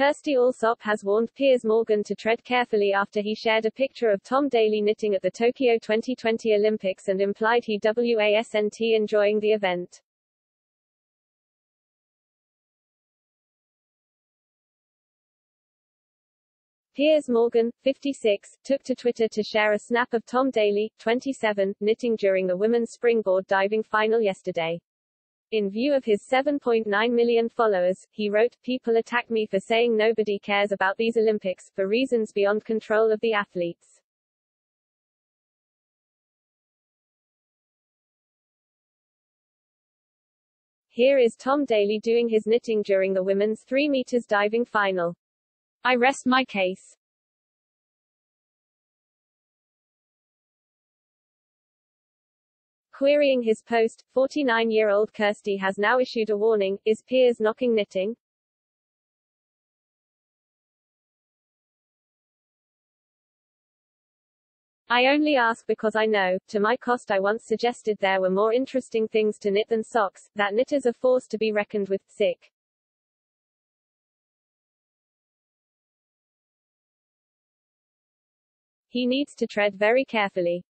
Kirstie Allsopp has warned Piers Morgan to tread carefully after he shared a picture of Tom Daley knitting at the Tokyo 2020 Olympics and implied he wasn't enjoying the event. Piers Morgan, 56, took to Twitter to share a snap of Tom Daley, 27, knitting during the women's springboard diving final yesterday. In view of his 7.9 million followers, he wrote, People attack me for saying nobody cares about these Olympics, for reasons beyond control of the athletes. Here is Tom Daley doing his knitting during the women's 3 meters diving final. I rest my case. Querying his post, 49-year-old Kirstie has now issued a warning, is Piers knocking knitting? I only ask because I know, to my cost I once suggested there were more interesting things to knit than socks, that knitters are forced to be reckoned with, sick. He needs to tread very carefully.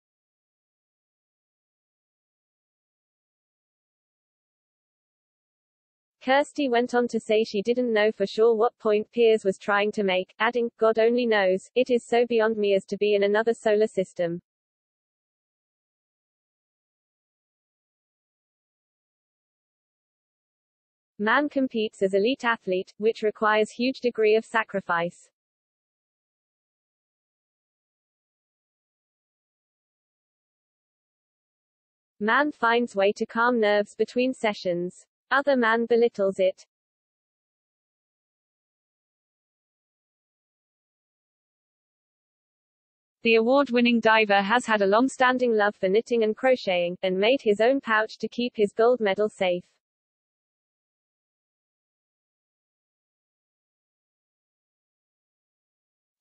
Kirstie went on to say she didn't know for sure what point Piers was trying to make, adding, God only knows, it is so beyond me as to be in another solar system. Man competes as elite athlete, which requires huge degree of sacrifice. Man finds way to calm nerves between sessions. Other man belittles it. The award-winning diver has had a long-standing love for knitting and crocheting, and made his own pouch to keep his gold medal safe.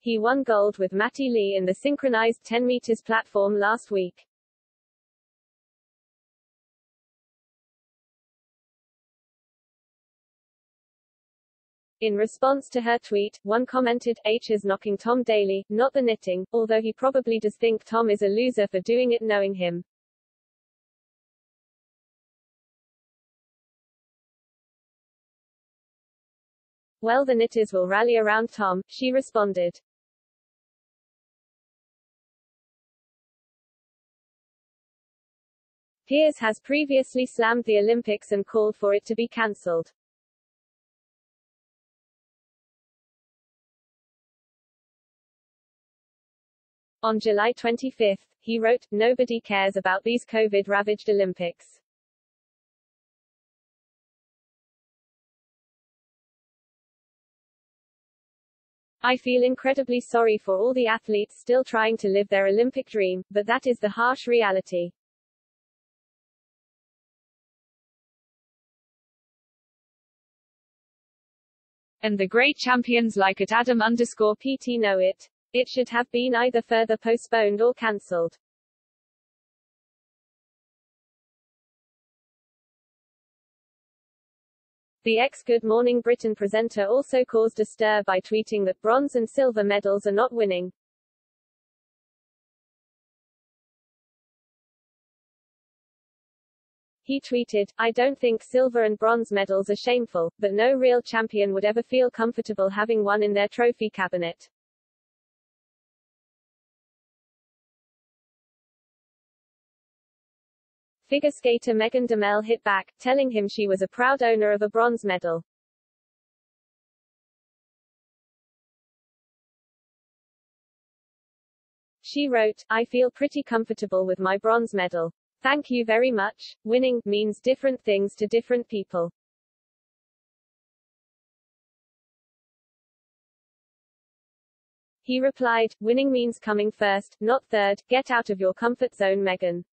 He won gold with Matty Lee in the synchronized 10 meters platform last week. In response to her tweet, one commented, H is knocking Tom Daley, not the knitting, although he probably does think Tom is a loser for doing it knowing him. Well the knitters will rally around Tom, she responded. Piers has previously slammed the Olympics and called for it to be cancelled. On July 25, he wrote, Nobody cares about these COVID-ravaged Olympics. I feel incredibly sorry for all the athletes still trying to live their Olympic dream, but that is the harsh reality. And the great champions like at Adam underscore Peaty know it. It should have been either further postponed or cancelled. The ex-Good Morning Britain presenter also caused a stir by tweeting that bronze and silver medals are not winning. He tweeted, I don't think silver and bronze medals are shameful, but no real champion would ever feel comfortable having one in their trophy cabinet. Figure skater Meagan Duhamel hit back, telling him she was a proud owner of a bronze medal. She wrote, I feel pretty comfortable with my bronze medal. Thank you very much. Winning means different things to different people. He replied, winning means coming first, not third. Get out of your comfort zone, Meagan.